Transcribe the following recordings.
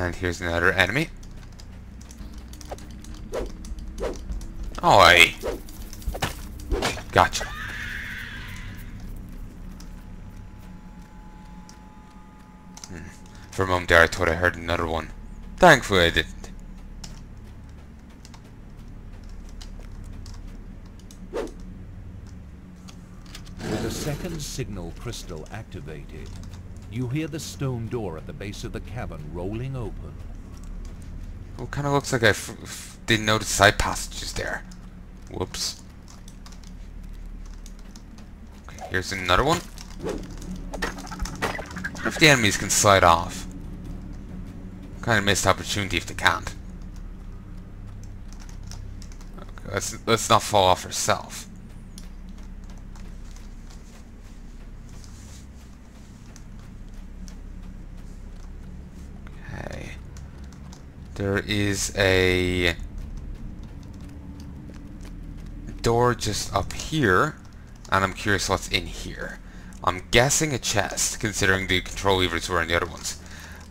And here's another enemy. Oi! Gotcha. Hmm. For a moment there I thought I heard another one. Thankfully I didn't. Second signal crystal activated, you hear the stone door at the base of the cavern rolling open. Well, kind of looks like I f f didn't notice side passages there. Whoops. Okay, here's another one. If the enemies can slide off. Kind of missed opportunity if they can't. Okay, let's let's not fall off herself. Okay. There is a door just up here, and I'm curious what's in here. I'm guessing a chest, considering the control levers were in the other ones.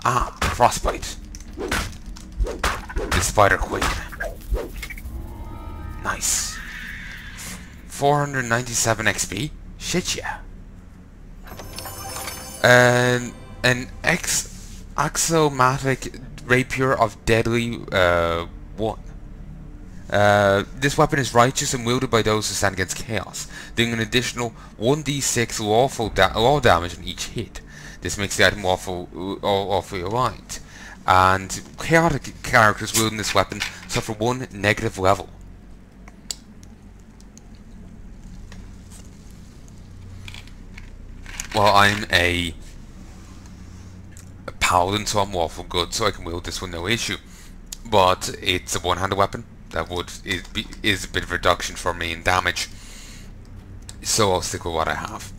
Ah, frostbite. The spider queen. Nice. 497 XP? Shit yeah. And an ex axiomatic rapier of deadly uh, one. Uh, this weapon is righteous and wielded by those who stand against chaos, doing an additional 1d6 lawful da law damage on each hit. This makes the item awful, uh, awfully aligned. And chaotic characters wielding this weapon suffer one negative level. Well, I'm a, paladin, so I'm good, so I can wield this with no issue. But it's a one-handed weapon that would is, is a bit of reduction for me in damage. So I'll stick with what I have.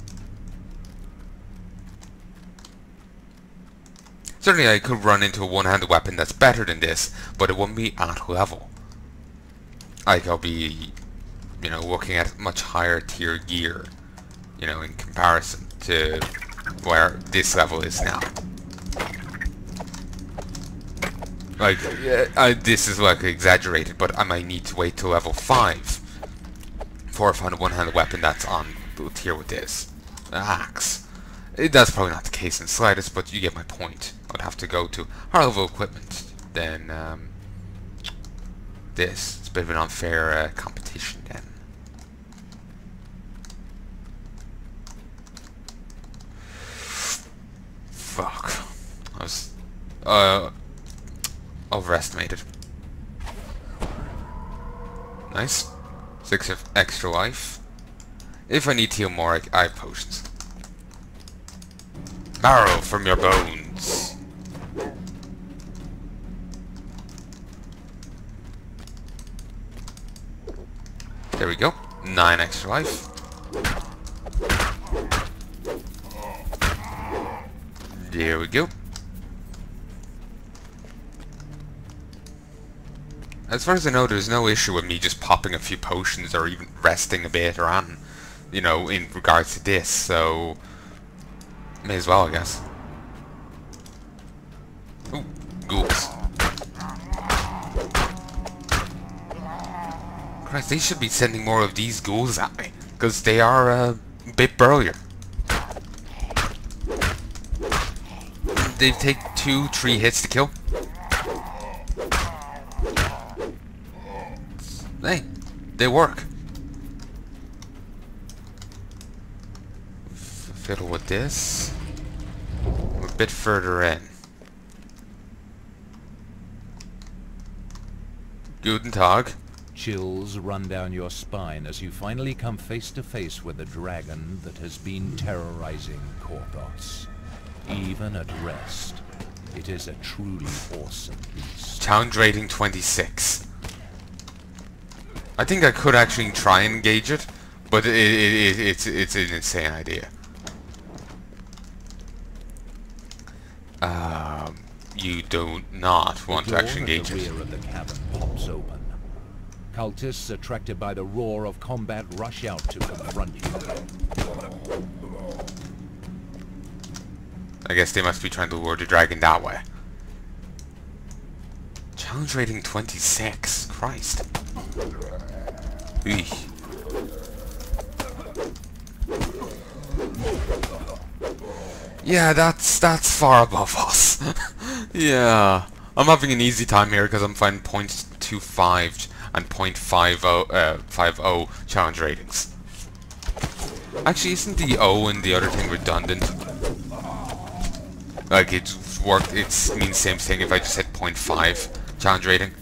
Certainly I could run into a one-handed weapon that's better than this, but it wouldn't be at level. Like I'll be, you know, looking at much higher tier gear, you know, in comparison to where this level is now. Like, uh, this is like exaggerated, but I might need to wait till level 5 before I find a one-handed weapon that's on tier with this. axe. It, that's probably not the case in slightest, but you get my point. I'd have to go to higher level equipment than um, this. It's a bit of an unfair uh, competition then. Fuck. I was uh, overestimated. Nice. Six of extra life. If I need to heal more, I, I have potions. Marrow from your bones. There we go. Nine extra life. There we go. As far as I know, there's no issue with me just popping a few potions or even resting a bit or on, you know, in regards to this, so... May as well, I guess. Ooh, ghouls. Christ, they should be sending more of these ghouls at me, because they are uh, a bit burlier. They take two, three hits to kill. They work. Fiddle with this. We're a bit further in. Guten Tag. Chills run down your spine as you finally come face to face with the dragon that has been terrorizing Korthos. Even at rest, it is a truly awesome beast. Town rating 26. I think I could actually try and engage it, but it, it, it, it's it's an insane idea. Um, you do not want to actually engage it. rear of the cavern pops open. Cultists attracted by the roar of combat rush out to confront you. I guess they must be trying to lure the dragon that way. Challenge rating 26. Christ. Eesh. Yeah, that's that's far above us. yeah. I'm having an easy time here because I'm finding 0.25 and 0.50 uh, 50 challenge ratings. Actually, isn't the O and the other thing redundant? Like, it's worked, it means same thing if I just hit 0.5 challenge rating.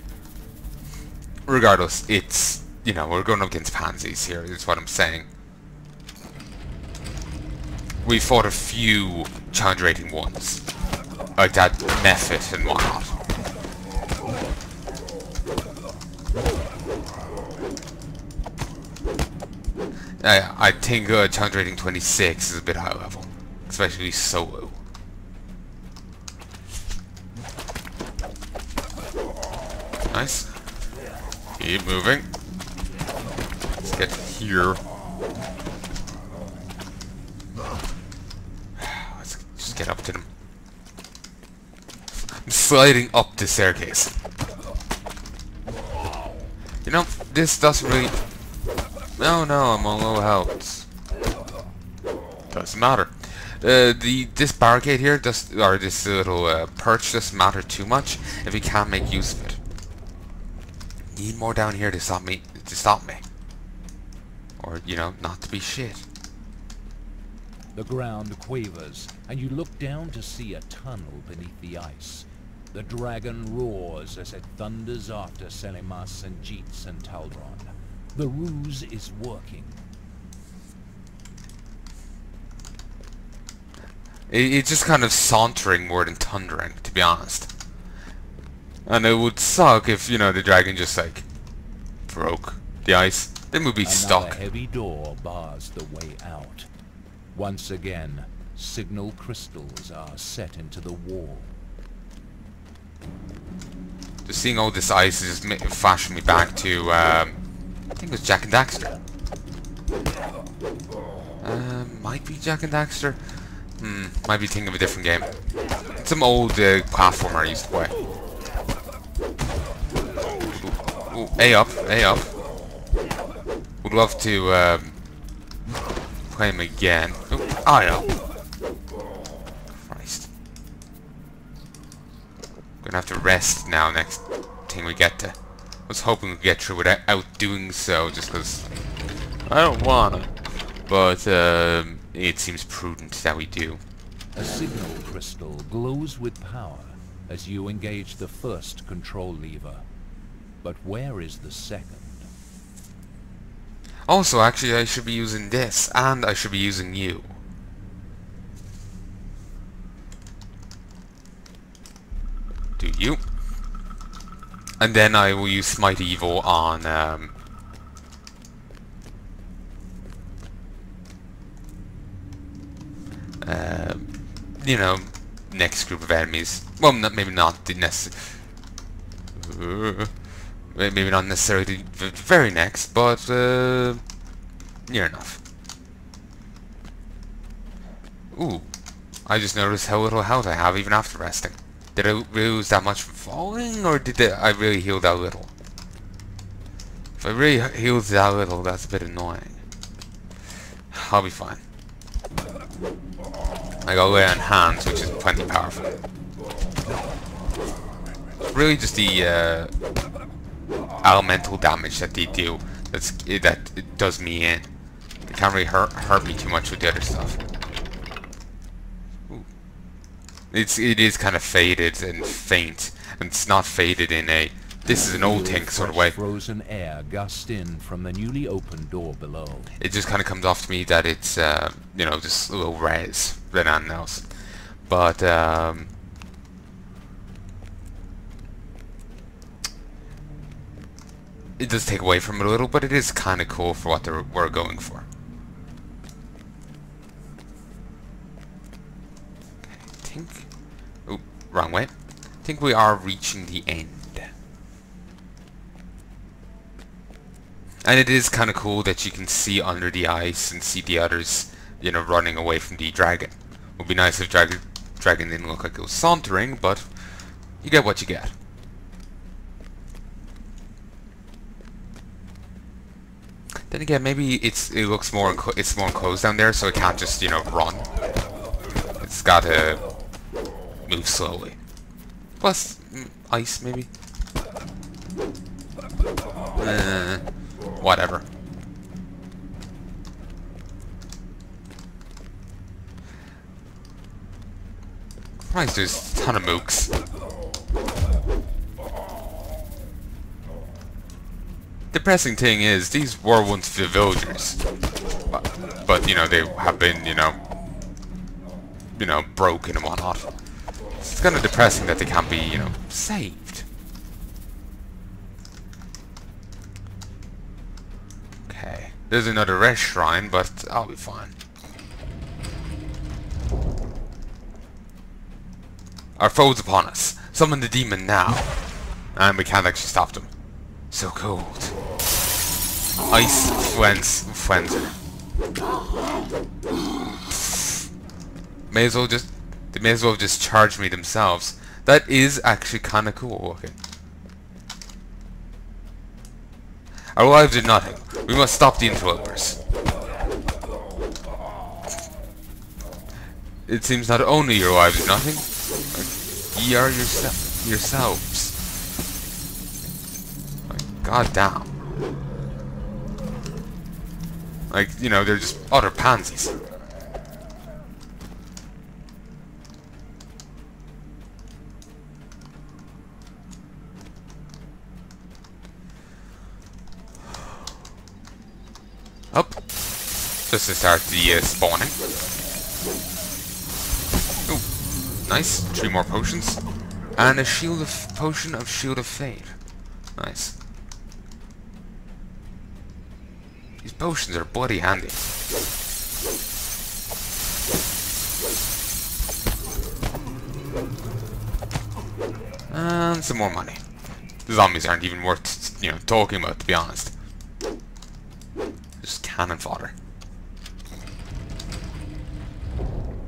Regardless, it's, you know, we're going up against pansies here, is what I'm saying. We fought a few challenge rating ones. Like that Mephit and whatnot. I, I think uh, challenge rating 26 is a bit high level. Especially solo. Nice. Keep moving. Let's get here. Let's just get up to them. I'm sliding up the staircase. You know, this doesn't really... No, no, I'm on low health. Doesn't matter. Uh, the this barricade here does, or this little uh, perch doesn't matter too much if we can't make use of it. Need more down here to stop me, to stop me, or you know, not to be shit. The ground quavers, and you look down to see a tunnel beneath the ice. The dragon roars as it thunders after Selimas and Jeets and Talron. The ruse is working. It, it's just kind of sauntering more than thundering, to be honest. And it would suck if, you know, the dragon just, like, broke the ice. Then we'd be Another stuck. heavy door bars the way out. Once again, signal crystals are set into the wall. Just seeing all this ice is just ma- me back to, um, I think it was Jak and Daxter. Um, might be Jak and Daxter. Hmm, might be thinking of a different game. It's some old uh, platformer I used to play. Ooh, A up, A up. Would love to um, play him again. Ooh, I up. Christ. Gonna have to rest now next thing we get to. Was hoping we'd get through without doing so, just because I don't wanna. But um, it seems prudent that we do. A signal crystal glows with power as you engage the first control lever. But where is the second? Also, actually, I should be using this, and I should be using you. Do you? And then I will use Smite Evil on, um... um, you know, next group of enemies. Well, not, maybe not the necessary... maybe not necessarily the very next, but uh, near enough. Ooh, I just noticed how little health I have even after resting. Did I lose that much from falling, or did I really heal that little? If I really healed that little, that's a bit annoying. I'll be fine. I got lay on hands, which is plenty powerful. Really just the uh, elemental damage that they do that's that it does me in. They can't really hurt hurt me too much with the other stuff. Ooh. It's it is kind of faded and faint, and it's not faded in a this is an old tank sort of way. Frozen air gust in from the newly opened door below. It just kind of comes off to me that it's uh, you know just a little res than anything else. But um, it does take away from it a little, but it is kind of cool for what they're, we're going for. I think. Oh, wrong way. I think we are reaching the end. And it is kind of cool that you can see under the ice and see the others, you know, running away from the dragon. Would be nice if dragon, dragon didn't look like it was sauntering, but you get what you get. Then again, maybe it's it looks more it's more enclosed down there, so it can't just you know run. It's gotta move slowly. Plus, mm, ice maybe. Uh, whatever. There's a ton of mooks. Depressing thing is, these were once the villagers. But, but, you know, they have been, you know, you know, broken and whatnot. It's kind of depressing that they can't be, you know, saved. Okay. There's another rest shrine, but I'll be fine. Our foe's upon us. Summon the demon now. And we can't actually stop them. So cold. Ice Flens Flenser. May as well just they may as well just charge me themselves. That is actually kinda cool looking. Our lives are nothing. We must stop the interlopers. It seems not only your lives are nothing, ye are yourse yourselves. Like, God damn. Like, you know, they're just utter pansies. Up. Just to start the uh, spawning. Nice. Three more potions. And a shield of potion of shield of fate. Nice. These potions are bloody handy. And some more money. The zombies aren't even worth, you know, talking about, to be honest. Just cannon fodder.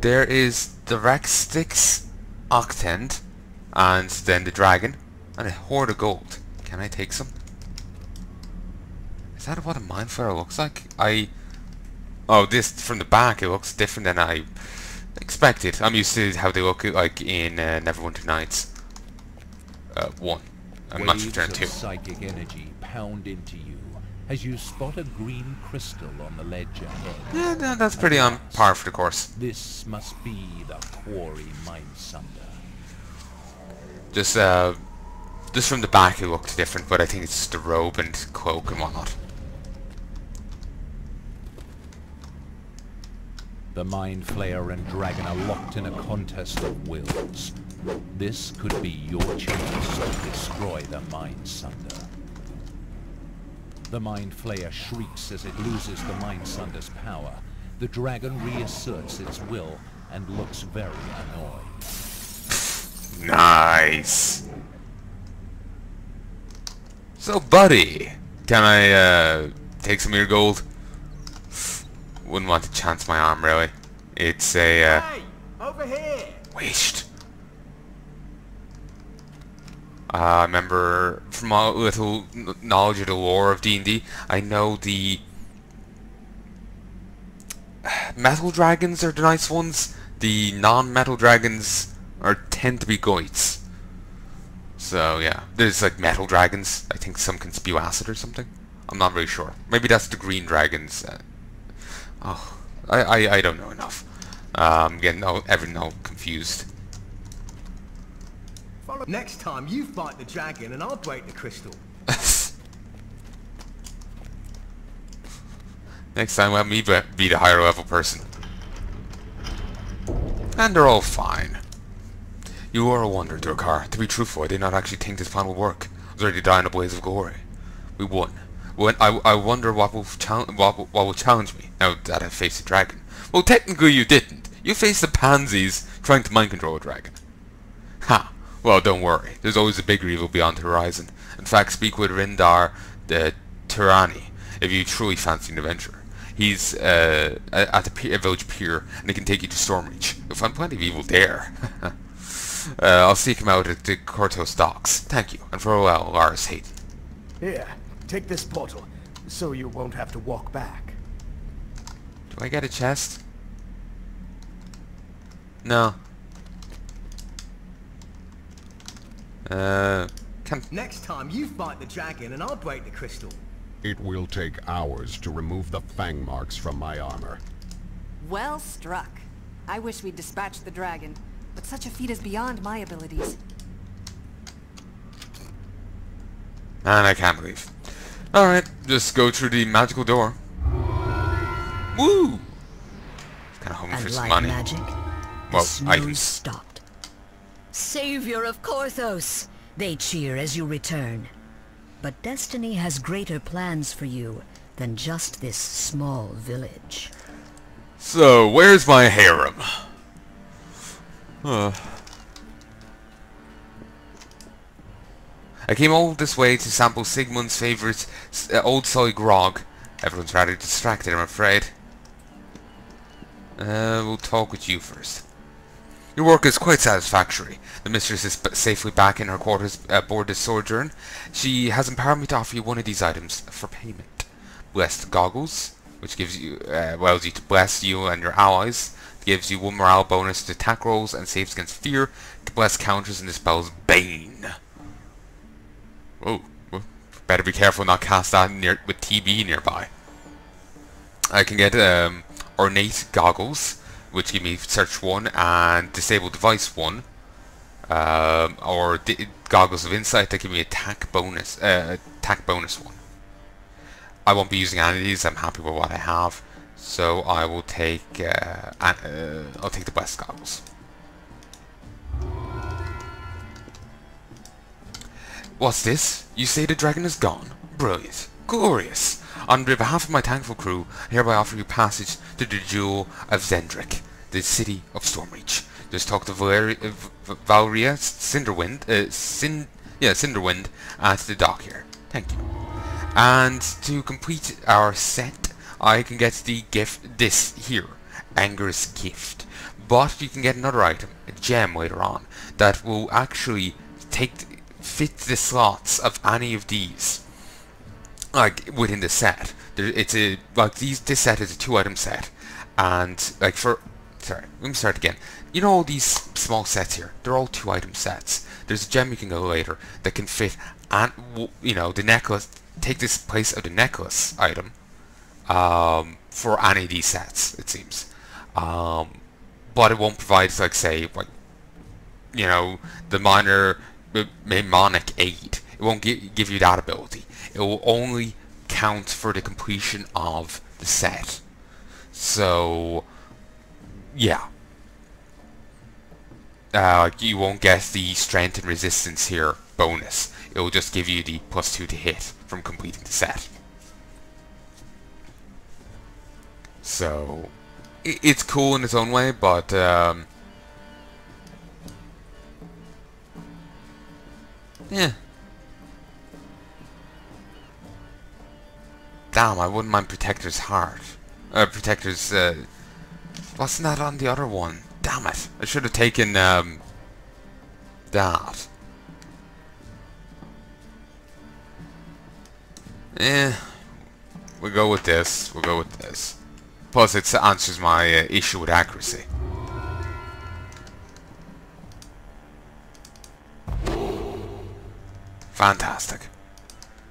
There is the Sticks Octend, and then the Dragon, and a hoard of Gold. Can I take some? Is that what a Mind Flayer looks like? I... Oh, this, from the back, it looks different than I expected. I'm used to how they look like in uh, Neverwinter Nights. Uh, 1. And Much Waves Return of 2. psychic energy pound into you as you spot a green crystal on the ledge ahead. Yeah, no, that's pretty on par for the course. This must be the Quarry Mind Sunder. Just, uh, just from the back it looked different, but I think it's just the robe and cloak and whatnot. The Mind Flayer and Dragon are locked in a contest of wills. This could be your chance to destroy the Mind Sunder. The Mind Flayer shrieks as it loses the Mind Sunder's power. The dragon reasserts its will and looks very annoyed. Nice. So, buddy, can I uh, take some of your gold? Wouldn't want to chance my arm, really. It's a uh, Hey, over here. waste. Uh, I remember from a little knowledge of the lore of D&D, I know the metal dragons are the nice ones. The non-metal dragons are tend to be goits. So yeah, there's like metal dragons. I think some can spew acid or something. I'm not really sure. Maybe that's the green dragons. Uh, oh, I, I I don't know enough. Um, getting all everything all confused. Follow. Next time you fight the dragon and I'll break the crystal. Next time, let me be the higher level person. And they're all fine. You are a wonder, Durkar. To be truthful, I did not actually think this would work. I was ready to die in a blaze of glory. We won. When I, I wonder what will, what, will- what will challenge me, now that I've faced a dragon. Well, technically you didn't. You faced the pansies trying to mind control a dragon. Ha! Well, don't worry. There's always a bigger evil beyond the horizon. In fact, speak with Rindar the Tyranny if you truly fancy an adventure. He's uh, a- at the pier, village pier, and he can take you to Stormreach. You'll find plenty of evil there. uh, I'll seek him out at the Korthos docks. Thank you, and farewell, Lars Hayden. Here, take this portal, so you won't have to walk back. Do I get a chest? No. Uh, can Next time you fight the dragon and I'll break the crystal. It will take hours to remove the fang marks from my armor. Well struck. I wish we'd dispatched the dragon, but such a feat is beyond my abilities. And I can't believe. Alright, just go through the magical door. Woo! Kinda hoping for some like money. magic, Well, the snow items. stopped. Savior of Korthos! They cheer as you return. But destiny has greater plans for you than just this small village. So, where's my harem? Uh. I came all this way to sample Sigmund's favourite uh, old soy grog. Everyone's rather distracted, I'm afraid. Uh, we'll talk with you first. Your work is quite satisfactory. The mistress is safely back in her quarters aboard the Sojourn. She has empowered me to offer you one of these items for payment. Blessed Goggles, which gives you, uh, allows you to bless you and your allies. Gives you one morale bonus to attack rolls and saves against fear. To bless counters and dispels Bane. Oh, better be careful not cast that near with TB nearby. I can get um, ornate goggles, which give me search one and disable device one, um, or goggles of insight that give me attack bonus, uh, attack bonus one. I won't be using any of these. I'm happy with what I have, so I will take uh, uh, I'll take the best goggles. What's this? You say the dragon is gone? Brilliant. Glorious. On behalf of my thankful crew, I hereby offer you passage to the Jewel of Xen'drik, the city of Stormreach. Just talk to Valeri- uh, Valeria Cinderwind, uh, yeah, Cinderwind at the dock here. Thank you. And to complete our set, I can get the gift, this here, Anger's Gift. But you can get another item, a gem later on, that will actually take fit the slots of any of these like within the set. There, it's a like these. This set is a two-item set, and like for sorry, let me start again. You know all these small sets here? They're all two-item sets. There's a gem you can go later that can fit, and you know the necklace. Take this place of the necklace item um, for any of these sets. It seems, um, but it won't provide like say like you know the minor mnemonic aid. It won't gi- give you that ability. It will only count for the completion of the set. So, yeah. Uh, you won't get the strength and resistance here bonus. It will just give you the plus two to hit from completing the set. So, it's cool in its own way, but um, yeah. Damn, I wouldn't mind Protector's Heart. Uh, Protector's, uh... Wasn't that on the other one? Damn it. I should have taken, um... That. Eh. We'll go with this. We'll go with this. Plus, it answers my uh, issue with accuracy. Fantastic.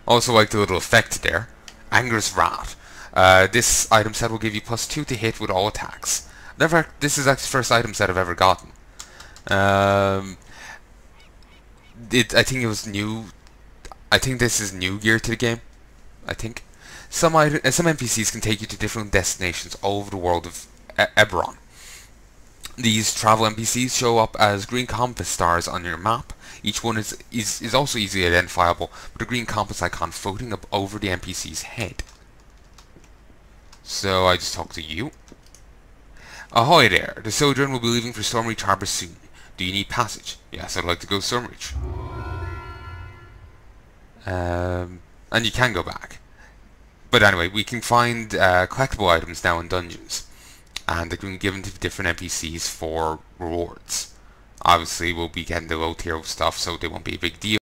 Also like the little effect there. Anger's Wrath. Uh, this item set will give you plus 2 to hit with all attacks. Never. This is actually the first item set I've ever gotten. Um, it, I think it was new. I think this is new gear to the game. I think. Some item, some NPCs can take you to different destinations all over the world of e Eberron. These travel NPCs show up as green compass stars on your map. Each one is, is, is also easily identifiable with a green compass icon floating up over the NPC's head. So I just talk to you. Ahoy there! The Sojourn will be leaving for Stormreach Harbour soon. Do you need passage? Yes, I'd like to go Stormreach. Um, and you can go back. But anyway, we can find uh, collectible items now in dungeons. And they're given to different NPCs for rewards. Obviously, we'll be getting the low tier stuff, so they won't be a big deal.